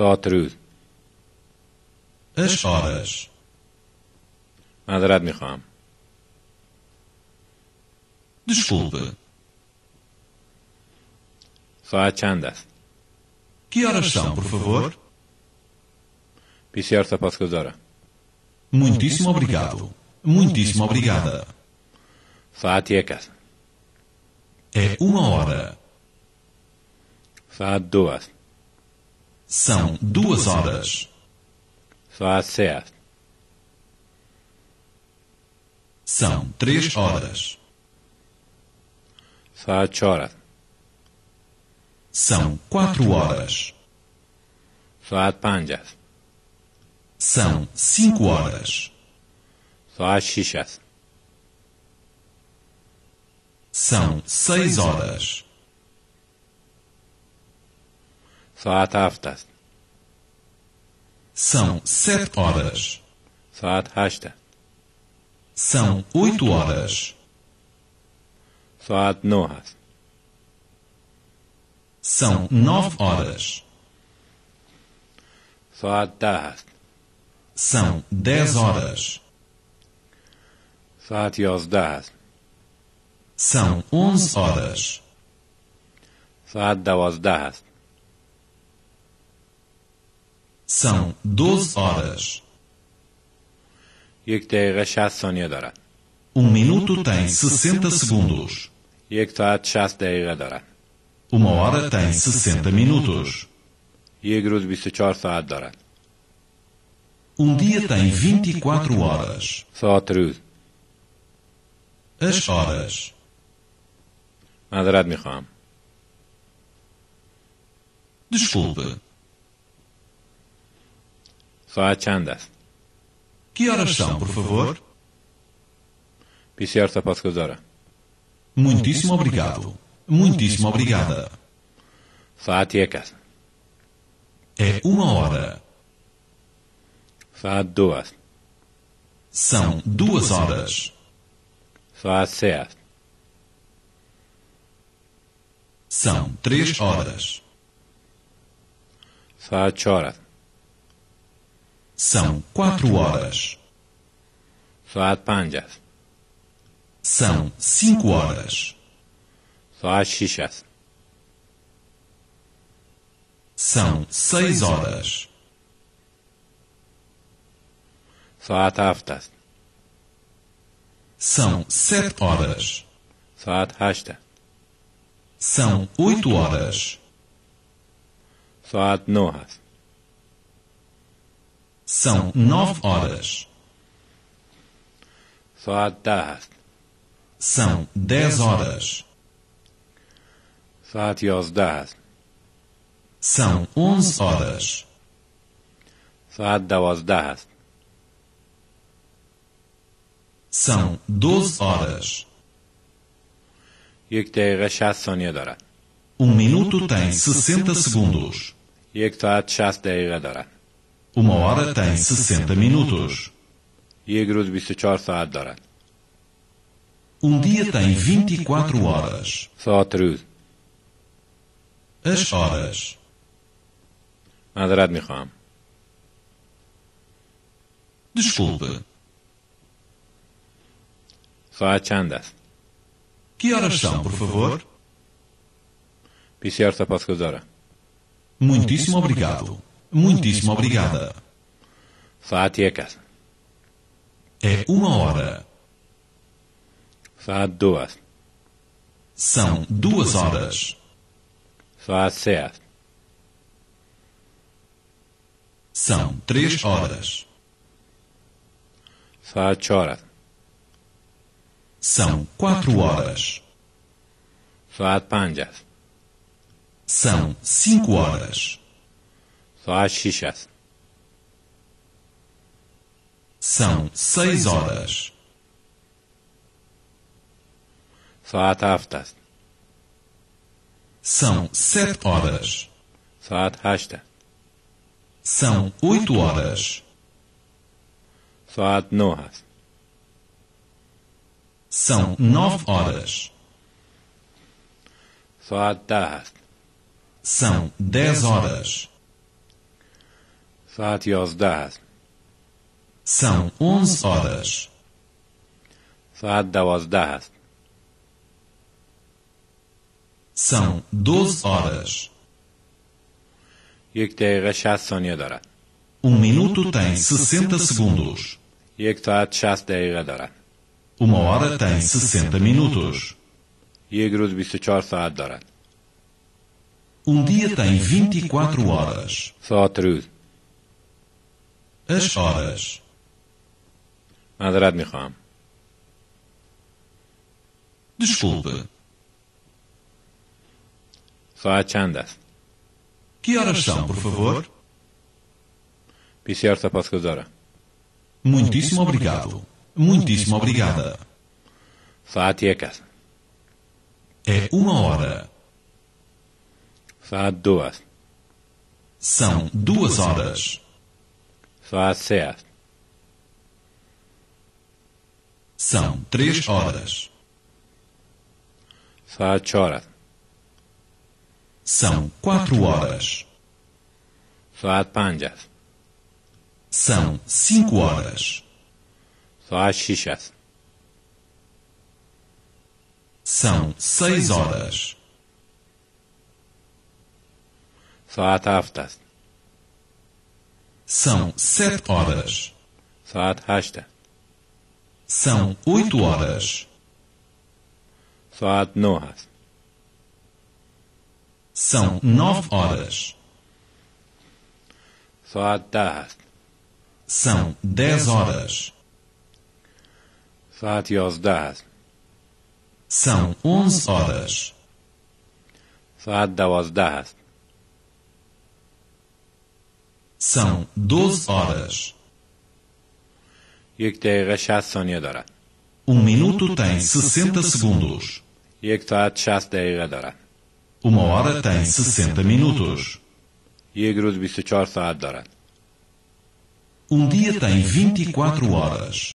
ساعت روز as horas, معذرت میخواهم desculpe, ساعت چند است que horas são, por favor? بسیار سپاسگزارم Muitíssimo obrigado, muitíssimo obrigada. ساعت یک است É uma hora, ساعت دو است São duas horas. Está certo. São três horas. Sete horas. São quatro horas. Saat panjas. São cinco horas. Saat xixas. São seis horas. Saat aftas. São sete horas. Saat hasta. São oito horas. Saat nohas. São nove horas. Saat dahas. São dez horas. Saat yozdahas. São onze horas. Saat dawazdahas. são doze horas. یک دقیقه شست ثانیه دارد Um minuto tem 60 segundos. یک ساعت شست دقیقه دارد Uma hora tem 60 minutos. یک روز 24 ساعت دارد Um dia tem 24 horas. ساعت روز As horas. معذرت میخواهم Desculpe. ساعت چند است Que horas são, por favor? بسیار سپاسگزارم Muitíssimo obrigado. Muitíssimo obrigada. ساعت یک است É uma hora. ساعت دو است São duas horas. ساعت سه است São três horas. ساعت چهار است São quatro horas. Soat panjas. São cinco horas. Soat shishas. São seis horas. Saat aftas. São sete horas. Soat hashtas. São oito horas. Soat nohas. São nove horas. ساعت ده است São dez horas. ساعت یازده است São onze horas. ساعت دوازده است São doze horas. یک دقیقه شست ثانیه دارد Um minuto tem sessenta segundos. یک ساعت شست دقیقه دارد Uma hora tem sessenta minutos. یک روز 24 ساعت دارد Um dia tem vinte e quatro horas. ساعت روز As horas. معذرت میخواهم Desculpe. ساعت چند است Que horas são, por favor? بسیار سپاسگزارم Muitíssimo obrigado. Muitíssimo obrigada. Faati a casa. É uma hora. Fá duas. São duas horas. Fá seis. São três horas. Fá horas. São quatro horas. Fá panjas. São cinco horas. Só às xixas. São seis horas. Saat haftas. São sete horas. Saat hashta. São oito horas. Saat nohas. São nove horas. Saat dahas. São dez horas. ساعت یازده است São 11 horas. ساعت دوازده است São 12 horas. یک دقیقه شست ثانیه دارد Um minuto tem 60 segundos. یک ساعت شست دقیقه دارد Uma hora tem 60 minutos. یک روز 24 ساعت دارد Um dia tem 24 horas. ساعت روز As horas. معذرت میخواهم Desculpe. ساعت چند است Que horas são, por favor? بسیار سپاسگزارم Muitíssimo obrigado. Muitíssimo obrigada. ساعت یک است É uma hora. ساعت دو است São duas horas. Tá certo. São três horas. Sete horas. São quatro horas. Saat panjas. São cinco horas. Saat xixas. São seis horas. Saat aftas. São sete horas. Saat hasta. São oito horas. Saat nohas. São nove horas. Saat dahas. São dez horas. Saat yozdahas. São onze horas. Saat dawazdahas. São doze horas. یک دقیقه شست ثانیه دارد Um minuto tem sessenta segundos. یک ساعت شست دقیقه دارد Uma hora tem sessenta minutos. یک روز 24 ساعت دارد Um dia tem vinte e quatro horas.